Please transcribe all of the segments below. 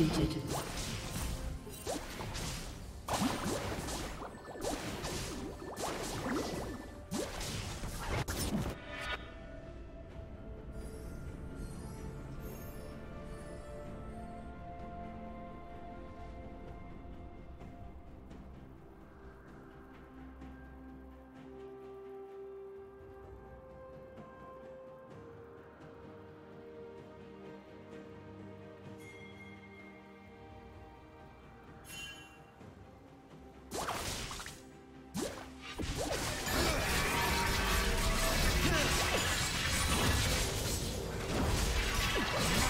Executed. Let's go.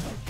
Yeah.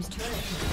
Team's turret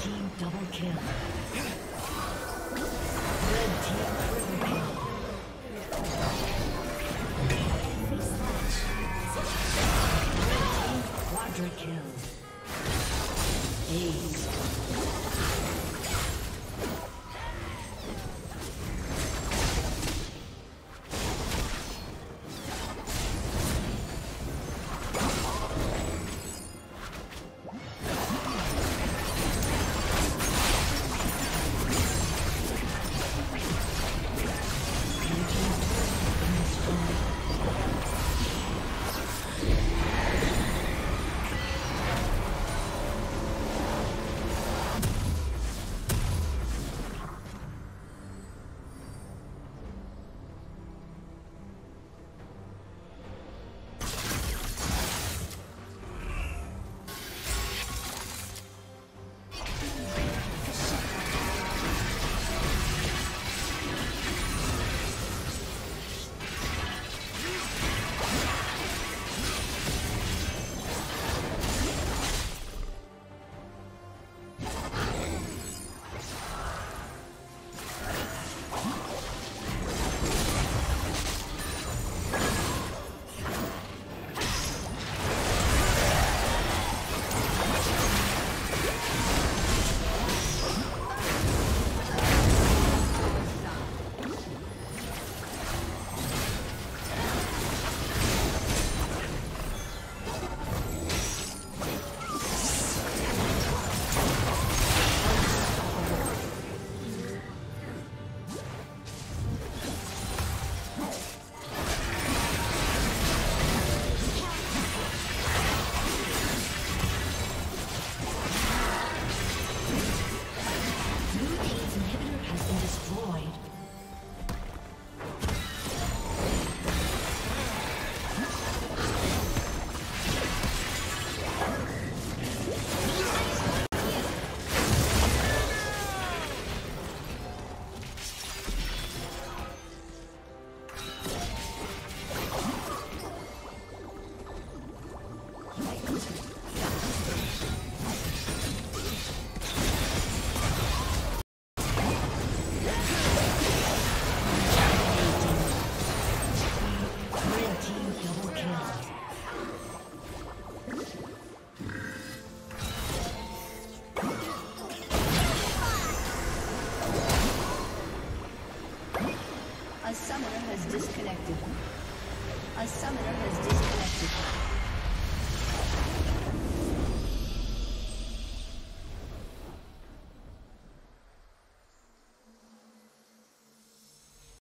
team double kill.